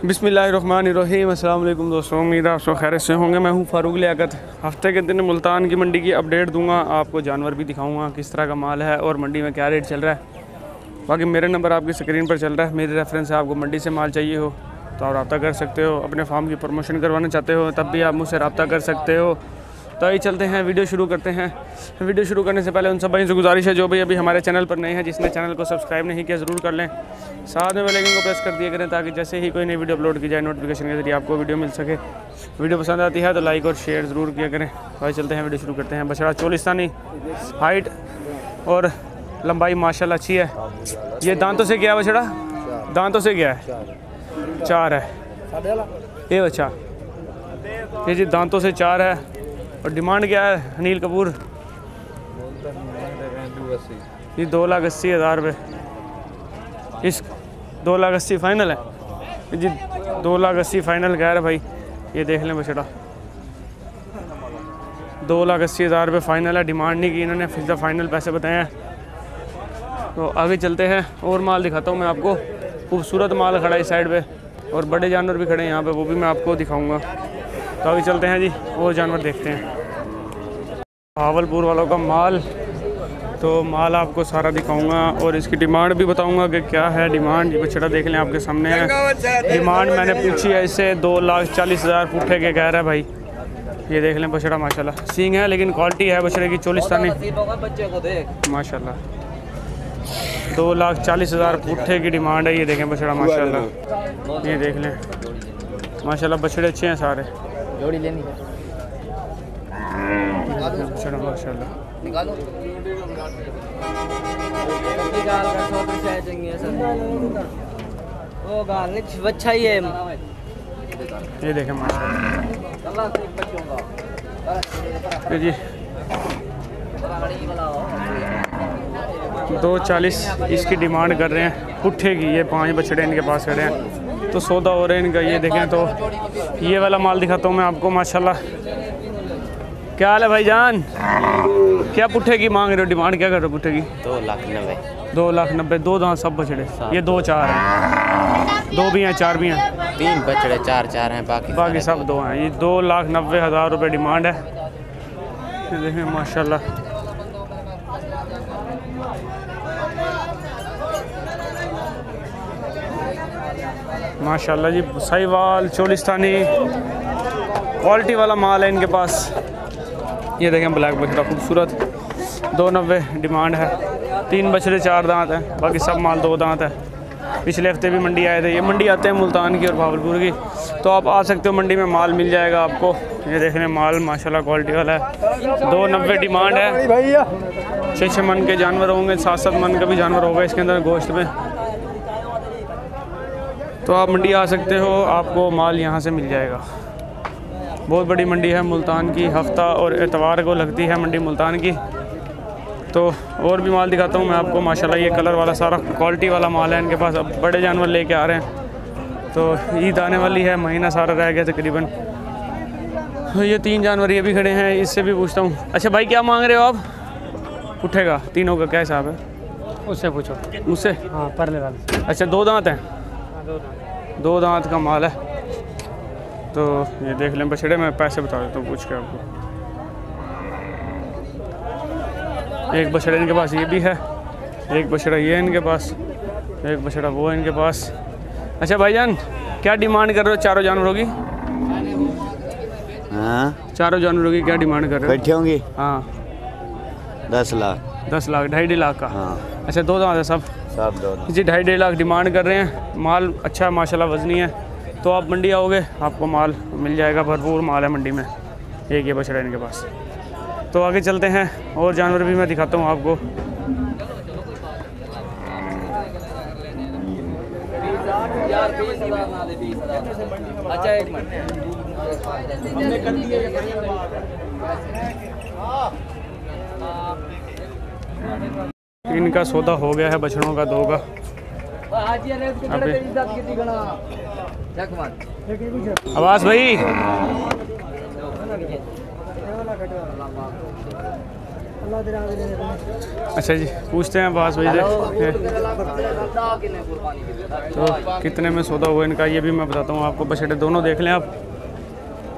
बिसमीम दोस्तों, उम्मीद आप सब खैर से होंगे। मैं हूँ फारूक लियाकत। हफ़्ते के दिन मुल्तान की मंडी की अपडेट दूँगा, आपको जानवर भी दिखाऊँगा किस तरह का माल है और मंडी में क्या रेट चल रहा है। बाकी मेरे नंबर आपकी स्क्रीन पर चल रहा है। मेरी रेफरेंस है, आपको मंडी से माल चाहिए हो तो आप रब्ता कर सकते हो, अपने फार्म की प्रमोशन करवाना चाहते हो तब भी आप मुझसे रबता कर सकते हो। तो आइए चलते हैं, वीडियो शुरू करते हैं। वीडियो शुरू करने से पहले उन सब भाई से गुजारिश है, जो भी अभी हमारे चैनल पर नए हैं, जिसने चैनल को सब्सक्राइब नहीं किया, ज़रूर कर लें। साथ में बेलाइकन को प्रेस कर दिया करें, ताकि जैसे ही कोई नई वीडियो अपलोड की जाए नोटिफिकेशन के ज़रिए आपको वीडियो मिल सके। वीडियो पसंद आती है तो लाइक और शेयर ज़रूर किया करें। तो आइए चलते हैं, वीडियो शुरू करते हैं। बछड़ा चोलिस्तानी हाइट और लंबाई माशाल्लाह अच्छी है। ये दांतों से क्या है बछड़ा? दांतों से क्या है? चार है। ये बच्चा, ये जी दांतों से चार है। और डिमांड क्या है अनिल कपूर? ये दो लाख अस्सी हज़ार रुपये इस दो लाख अस्सी फाइनल है। जी, दो लाख अस्सी फाइनल कह रहे भाई। ये देख लें बछड़ा दो लाख अस्सी हज़ार रुपये फाइनल है, डिमांड नहीं की इन्होंने, फिर फाइनल पैसे बताए हैं। तो आगे चलते हैं, और माल दिखाता हूँ मैं आपको। खूबसूरत माल खड़ा है इस साइड पे, और बड़े जानवर भी खड़े हैं यहाँ पे, वो भी मैं आपको दिखाऊँगा। तो अभी चलते हैं जी, वो जानवर देखते हैं। भावलपुर वालों का माल तो माल आपको सारा दिखाऊँगा और इसकी डिमांड भी बताऊँगा कि क्या है डिमांड। ये बछड़ा देख लें आपके सामने है। डिमांड मैंने पूछी है इससे, दो लाख चालीस हज़ार पुट्ठे के कह रहा है भाई। ये देख लें बछड़ा, माशाल्लाह। सींग है लेकिन क्वालिटी है बछड़े की चोलिस्तानी माशाल्लाह। दो लाख चालीस हज़ार पुट्ठे की डिमांड है, ये देखें बछड़ा, माशाल्लाह। ये देख लें। माशाल्लाह बछड़े अच्छे हैं सारे। जोड़ी लेनी है। माशाल्लाह निकालो गाल का सौ सर। गाल अच्छा ही है। ये देखें माशाल्लाह जी। दो चालीस इसकी डिमांड कर रहे हैं। पुट्ठे की ये पाँच बछड़े इनके पास खड़े हैं। तो सौदा हो रहा है इनका ये देखें तो। ये वाला माल दिखाता हूँ मैं आपको माशाल्लाह। क्या हाल है भाईजान क्या पुट्ठे की मांग रहे हो? डिमांड क्या कर रहे हो पुट्ठे की दो लाख नब्बे। दो लाख नब्बे दो दांत सब बछड़े। ये दो चार हैं। दो भी हैं चार भी हैं। तीन बछड़े चार चार हैं बाकी बाकी सब दो। हैं। ये दो लाख नब्बे हज़ार रुपये डिमांड है। देखें माशाल्लाह। माशाल्लाह जी, साहिवाल, चोलिस्तानी क्वालिटी वाला माल है इनके पास। ये देखें ब्लैक बछड़ा, खूबसूरत। दो नब्बे डिमांड है। तीन बछड़े, चार दांत हैं। बाकी सब माल दो दांत है। पिछले हफ़्ते भी मंडी आए थे। ये मंडी आते हैं मुल्तान की और भावलपुर की। तो आप आ सकते हो, मंडी में माल मिल जाएगा आपको। ये देख देखने माल, माशाल्लाह क्वालिटी वाला है। दो नब्बे डिमांड है। छः छः मन के जानवर होंगे सात सात मन का भी जानवर होगा इसके अंदर गोश्त में। तो आप मंडी आ सकते हो आपको माल यहाँ से मिल जाएगा। बहुत बड़ी मंडी है मुल्तान की हफ़्ता और एतवार को लगती है मंडी मुल्तान की। तो और भी माल दिखाता हूँ मैं आपको माशाल्लाह ये कलर वाला सारा क्वालिटी वाला माल है इनके पास अब बड़े जानवर लेके आ रहे हैं। तो ईद आने वाली है महीना सारा रह गया तकरीबन। तो ये तीन जानवर ये भी खड़े हैं इससे भी पूछता हूँ। अच्छा भाई क्या मांग रहे हो आप? उठेगा तीनों का क्या हिसाब है? उससे पूछो। मुझसे? हाँ परले वाले। अच्छा दो दांत हैं? दो दांत का माल है। तो ये देख लें बछड़े मैं पैसे बता देता हूँ पूछ के आपको। एक बछड़ा इनके पास ये भी है एक बछड़ा ये है इनके पास एक बछड़ा वो है इनके पास। अच्छा भाईजान क्या डिमांड कर रहे हो चारों जानवरों की? हाँ। चारों जानवरों की क्या डिमांड कर रहे बैठे होंगे? हो हाँ। दस लाख। दस लाख ढाई ढाई लाख का? हाँ। अच्छा दो दांत है सब। जी ढाई डेढ़ लाख डिमांड कर रहे हैं। माल अच्छा है माशाल्लाह वजनी है। तो आप मंडी आओगे आपको माल मिल जाएगा भरपूर माल है मंडी में। एक ये बछड़ा इनके पास। तो आगे चलते हैं और जानवर भी मैं दिखाता हूँ आपको। अच्छा एक मिनट। इनका सौदा हो गया है, बछड़ों का दो का आवाज़ भाई। अच्छा जी, पूछते हैं पास भाई से तो कितने में सौदा हुआ इनका, ये भी मैं बताता हूँ आपको। बछड़े दोनों देख लें आप।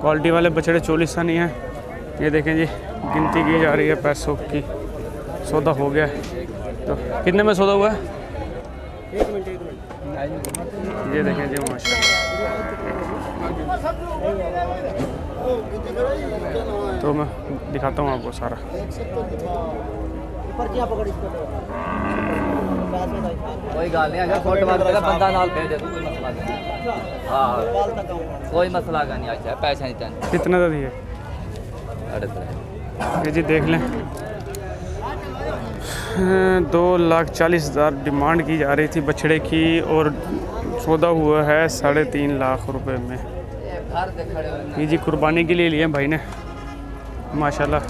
क्वालिटी वाले बछड़े चौलीस नहीं हैं। ये देखें जी, गिनती की जा रही है पैसों की। सौदा हो गया तो कितने में सौदा हुआ? है ये देखें जी माशा तो मैं दिखाता हूँ आपको सारा। कोई गल नहीं अगर फ़ोटो बंदा नाल भेज दे कोई मसला नहीं। हाँ। कोई मसला का नहीं अच्छा पैसे नहीं कितने का दिए साढ़े त्रै ये जी देख लें। दो लाख चालीस हज़ार डिमांड की जा रही थी बछड़े की और सौदा हुआ है साढ़े तीन लाख रुपए में। ये जी कुर्बानी के लिए लिए भाई ने। माशाल्लाह,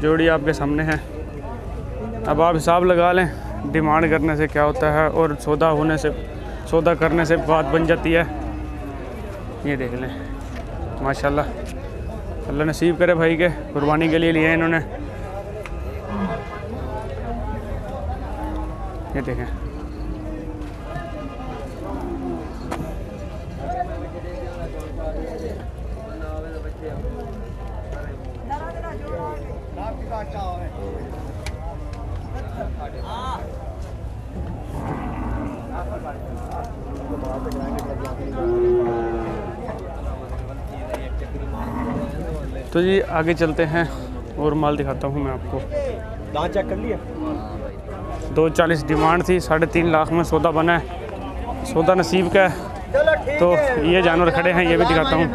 जोड़ी आपके सामने है। अब आप हिसाब लगा लें, डिमांड करने से क्या होता है और सौदा होने से, सौदा करने से बात बन जाती है। ये देख लें, माशाल्लाह, अल्लाह नसीब करे भाई के, कुर्बानी के लिए लिए इन्होंने। ये देखें। तो जी, आगे चलते हैं और माल दिखाता हूँ मैं आपको। दांत चेक कर लिया दो चालीस डिमांड थी, साढ़े तीन लाख में सौदा बना है। सौदा नसीब का है। तो ये जानवर खड़े हैं, ये भी दिखाता हूँ।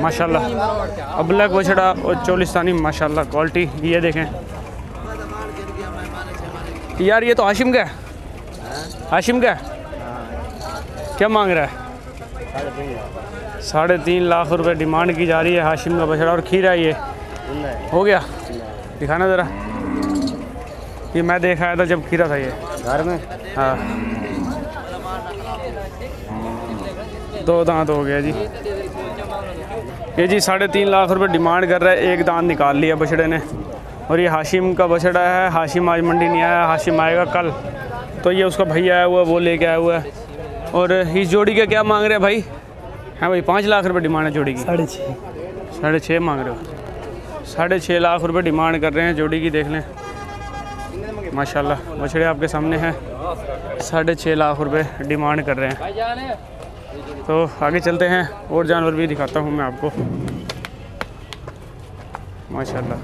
माशाल्लाह। अबलक बछड़ा और चौलिस्तानी, माशाल्लाह क्वालिटी ये देखें। यार, ये तो हाशिम का है। हाशिम का क्या मांग रहा है? साढ़े तीन लाख रुपए डिमांड की जा रही है हाशिम का बछड़ा और खीरा ये। हो गया? दिखाना ज़रा। ये मैं देख आया था जब खीरा था ये। घर में? हाँ। दो दांत हो गया जी। ये जी साढ़े तीन लाख रुपए डिमांड कर रहा है एक दांत निकाल लिया बछड़े ने। और ये हाशिम का बछड़ा है हाशिम आज मंडी नहीं आया हाशिम आएगा कल। तो ये उसका भैया आया हुआ है, वो लेके आया हुआ है। और इस जोड़ी का क्या मांग रहे हैं भाई? हाँ भाई पाँच लाख रुपए डिमांड है जोड़ी की। साढ़े छः साढ़े छः मांग रहे हो। साढ़े छः लाख रुपए डिमांड कर रहे हैं जोड़ी की देख लें। माशाल्लाह बछड़े आपके सामने हैं। साढ़े छः लाख रुपए डिमांड कर रहे हैं। तो आगे चलते हैं और जानवर भी दिखाता हूँ मैं आपको। माशाल्लाह।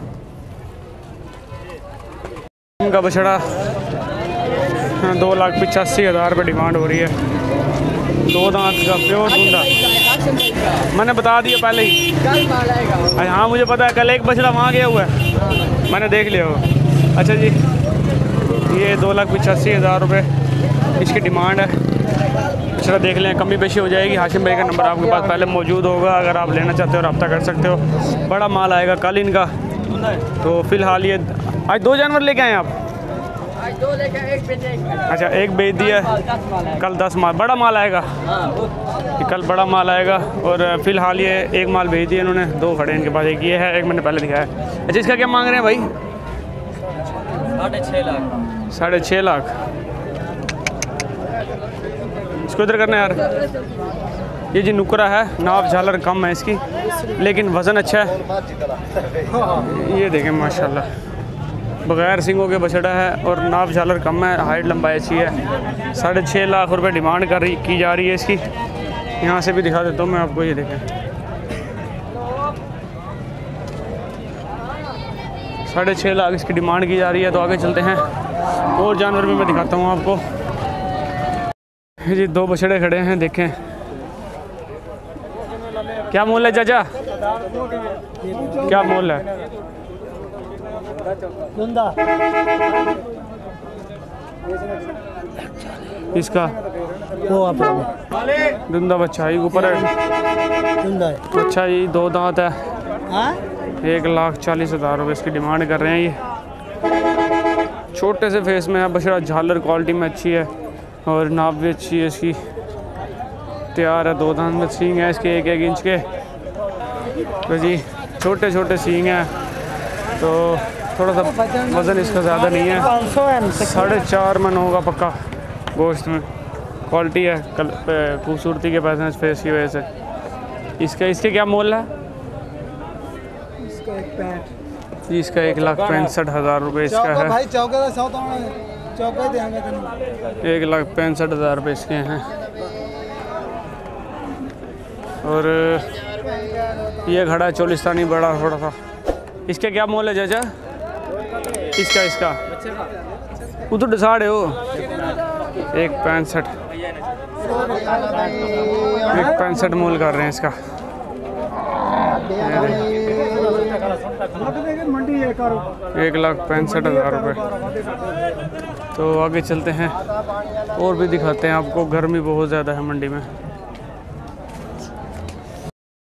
उनका बछड़ा हाँ, दो लाख पचासी हज़ार रुपये डिमांड हो रही है। दो दांत का प्योर दूँगा मैंने बता दिया पहले ही। हाँ मुझे पता है कल एक बछड़ा वहाँ गया हुआ है। मैंने देख लिया वो। अच्छा जी। ये दो लाख पचासी हज़ार रुपये इसकी डिमांड है। बछड़ा देख लें कमी पेशी हो जाएगी। हाशिम भाई का नंबर आपके पास पहले मौजूद होगा अगर आप लेना चाहते हो रब्ता कर सकते हो। बड़ा माल आएगा कल इनका। तो फ़िलहाल ये आज दो जानवर लेके आए आप? अच्छा एक बेच दिया कल दस माल बड़ा माल आएगा? कल बड़ा माल आएगा। और फ़िलहाल ये एक माल भेज दिया इन्होंने दो खड़े इनके पास एक ये है एक मैंने पहले दिखाया अच्छा इसका क्या मांग रहे हैं भाई? साढ़े छः लाख। साढ़े छः लाख। इसको इधर करना यार। ये जी नुकरा है, नाव झालर कम है इसकी, लेकिन वज़न अच्छा है। ये देखें, माशाल्लाह। बगैर सिंगों के बछड़ा है और नाव झालर कम है, हाइट लंबाई अच्छी है। साढ़े छः लाख रुपए डिमांड कर रही, की जा रही है इसकी। यहाँ से भी दिखा देता हूँ मैं आपको, ये देखें। साढ़े छः लाख इसकी डिमांड की जा रही है तो आगे चलते हैं। और जानवर भी मैं दिखाता हूँ आपको। जी दो बछड़े खड़े हैं देखें। क्या मोल है चाचा? क्या मोल है? इसका? वो आप धुंधा बच्चा ही ऊपर है। है। अच्छा जी दो दांत है। हाँ? एक लाख चालीस हज़ार रुपये इसकी डिमांड कर रहे हैं ये। छोटे से फेस में है बछड़ा झालर क्वालिटी में अच्छी है और नाप भी अच्छी है इसकी। तैयार है, दो दांत में सींग है इसके एक एक इंच के। तो जी छोटे छोटे सींग हैं। तो थोड़ा सा वज़न इसका ज़्यादा नहीं है। साढ़े चार मन होगा पक्का, गोश्त में। क्वालिटी है, कल खूबसूरती के पैसे फेस की वजह से। इसका, इसके क्या मोल है? इसका एक इसका एक लाख पैंसठ हज़ार रुपये इसका है। भाई तो एक लाख पैंसठ हज़ार रुपये इसके हैं। और ये खड़ा है चोलिस्तानी बड़ा थोड़ा सा इसके क्या मोल है चाचा? इसका इसका। तो डिसाइड है वो। एक पैंसठ। एक पैंसठ मोल कर रहे हैं इसका। एक लाख पैंसठ हज़ार रुपये तो आगे चलते हैं। और भी दिखाते हैं आपको गर्मी बहुत ज़्यादा है मंडी में।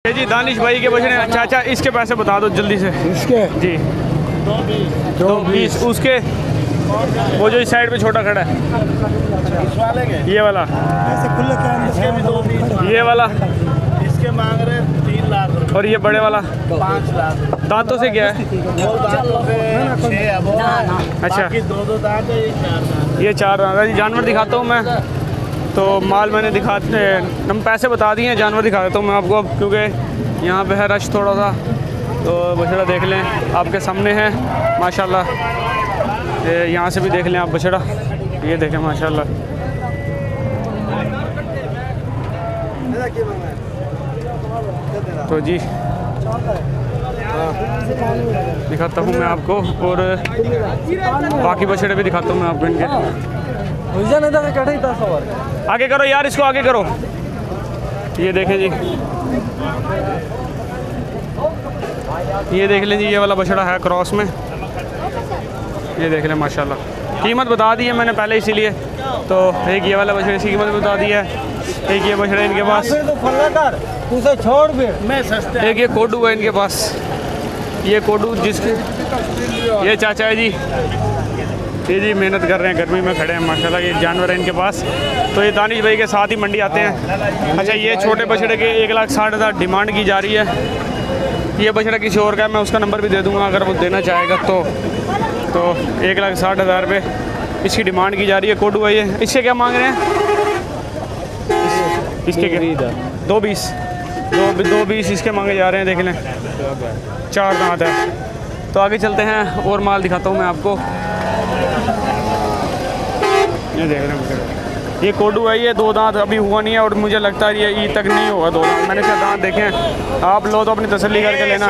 जी दानिश भाई के बछड़े। चाचा इसके पैसे बता दो जल्दी से। इसके? जी। दो बीस उसके? वो जो इस साइड पे छोटा खड़ा है। ये वाला। ये वाला। इसके मांग रहे और ये बड़े वाला? दांतों से क्या है? अच्छा। ये चार दांत। है जानवर दिखाता हूँ मैं। तो माल मैंने दिखाते हम पैसे बता दिए हैं, जानवर दिखा देता हूँ मैं आपको अब, क्योंकि यहाँ पे है रश थोड़ा सा। तो बछड़ा देख लें, आपके सामने है, माशाल्लाह। ये यहाँ से भी देख लें आप बछड़ा। ये देखें, माशाल्लाह। तो जी। दिखाता हूँ मैं आपको और बाकी बछड़े भी दिखाता हूँ मैं आपको इनके। आगे करो यार, इसको आगे करो। ये देखें जी। ये देख लें जी, ये वाला बछड़ा है क्रॉस में। ये देख लें, माशाल्लाह। कीमत बता दी है मैंने पहले इसीलिए। तो एक ये वाला बछड़ा की कीमत बता दी है। एक ये बछड़ा इनके पास। तो छोड़ भी मैं सस्ते एक ये कोडू है इनके पास। ये कोडू जिसके ये चाचा है जी। ये जी मेहनत कर रहे हैं गर्मी में खड़े हैं माशाल्लाह ये जानवर है इनके पास। तो ये दानिश भाई के साथ ही मंडी आते हैं। अच्छा ये छोटे बछड़े के एक लाख साठ हज़ार डिमांड की जा रही है। ये बछड़ा किसी और का है मैं उसका नंबर भी दे दूँगा अगर वो देना चाहेगा तो। तो एक लाख साठ हज़ार रुपये इसकी डिमांड की जा रही है कोडू है ये। इसके क्या मांग रहे हैं? इसके क्या? दो बीस। दो दो बीस इसके मांगे जा रहे हैं देख लें। चार दांत है। तो आगे चलते हैं और माल दिखाता हूँ मैं आपको। ये देख रहे हैं ये कोडू है ये दो दांत अभी हुआ नहीं है और मुझे लगता है ये ईद तक नहीं होगा दो दांत। मैंने क्या दांत देखे हैं आप लो तो अपनी तसल्ली करके लेना।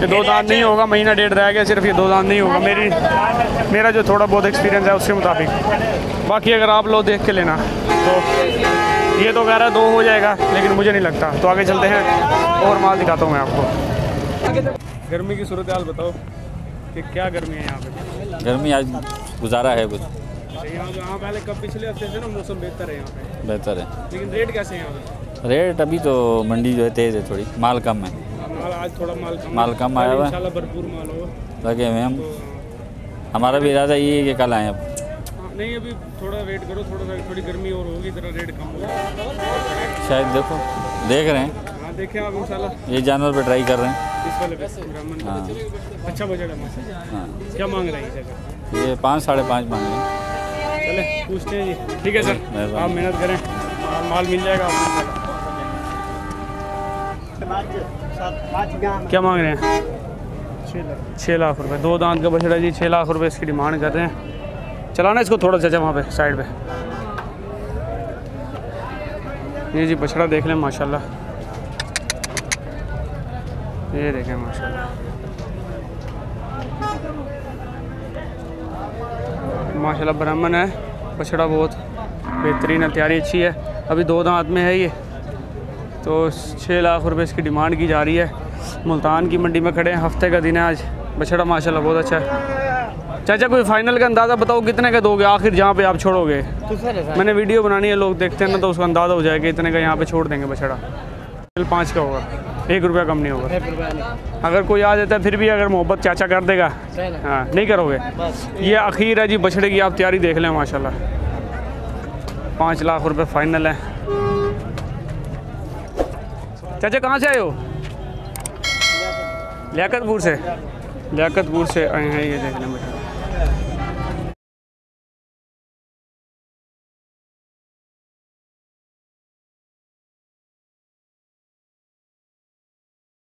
ये दो दांत नहीं होगा महीना डेढ़ रह गया सिर्फ़ ये दो दांत नहीं होगा। मेरी मेरा जो थोड़ा बहुत एक्सपीरियंस है उसके मुताबिक। बाकी अगर आप लो देख के लेना तो ये तो कह रहा है दो हो जाएगा लेकिन मुझे नहीं लगता। तो आगे चलते हैं और माल दिखाता हूँ मैं आपको। गर्मी की सूरत हाल बताओ कि क्या गर्मी है यहाँ पे? गर्मी आज गुजारा है कुछ। यहाँ यहाँ पहले कब पिछले हफ़्ते से ना मौसम बेहतर है यहाँ पे। बेहतर है। लेकिन रेट कैसे हैं यहाँ पे? रेट अभी तो मंडी जो है तेज़ है थोड़ी माल कम है। माल आज थोड़ा माल कम माल कम आया हुआ है। भरपूर माल होगा। लगे हुए हम। तो हमारा भी इरादा ये है कि कल आए अब। हाँ, नहीं अभी थोड़ा वेट करो थोड़ा सा थोड़ी गर्मी और होगी जरा रेट कम होगा शायद देखो देख रहे हैं। हाँ देखें आप इंशाल्लाह। ये जानवर पे ट्राई कर रहे हैं। इस वाले पे हाँ। अच्छा बजट है हाँ। क्या मांग रहे हैं इसे ये पाँच साढ़े पाँच मांग रहे हैं। चले पूछते हैं जी। ठीक है सर। आप मेहनत करें। माल- माल मिल जाएगा। आपको क्या मांग रहे हैं? छः लाख। रुपए। दो दांत का बछड़ा जी छः लाख रुपए इसकी डिमांड कर रहे हैं। चलाना इसको थोड़ा चाचा वहाँ पे साइड पे। ये जी बछड़ा देख लें, माशाल्लाह। ये देखें, माशाल्लाह। माशाल्लाह ब्राह्मण है, बछड़ा बहुत बेहतरीन है, तैयारी अच्छी है। अभी दो दांत में है ये। तो छः लाख रुपए इसकी डिमांड की जा रही है। मुल्तान की मंडी में खड़े हैं, हफ़्ते का दिन है आज। बछड़ा माशाल्लाह बहुत अच्छा है। चाचा कोई फाइनल का अंदाज़ा बताओ कितने का दोगे? आखिर जहाँ पे आप छोड़ोगे? मैंने वीडियो बनानी है लोग देखते हैं ना तो उसका अंदाज़ा हो जाएगा इतने का यहाँ पे छोड़ देंगे बछड़ा। चल पाँच का होगा। एक रुपया कम नहीं होगा। अगर कोई आ जाता है फिर भी अगर मोहब्बत चाचा कर देगा हाँ नहीं करोगे? ये अखीर है जी बछड़े की आप तैयारी देख लें माशाल्लाह। पाँच लाख रुपये फाइनल है। चाचा कहाँ से आए हो? लियाकतपुर से? लियाकतपुर से आए हैं ये देख लें बेटा